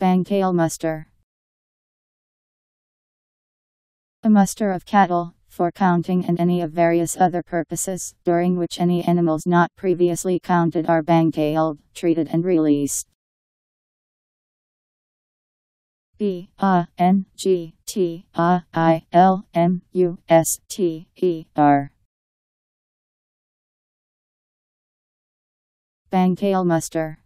Bangtail muster. A muster of cattle, for counting and any of various other purposes, during which any animals not previously counted are bangtailed, treated and released. B A N G T A I L M U S T E R kale muster